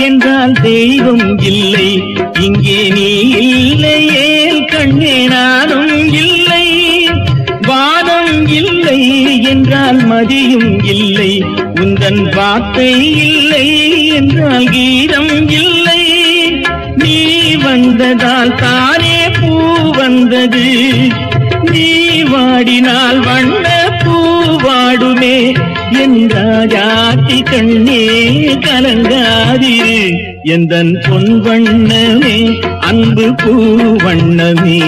என்றால் தெய்வம் இல்லை. இங்கே நீ இல்லையே கண்ணே நானும் இல்லை. வாதம் இல்லை என்றால் மதியும் இல்லை. உந்தன் வார்த்தை இல்லை என்றால் கீதம் இல்லை. நீ வந்ததால் தானே பூ வந்தது. நீ வாடினால் வண்ண பூ வாடுமே என் ராஜாத்தி கண்ணே கலங்காதிரு. எந்தன் பொன் வண்ணமே அன்பு பூ வண்ணமே.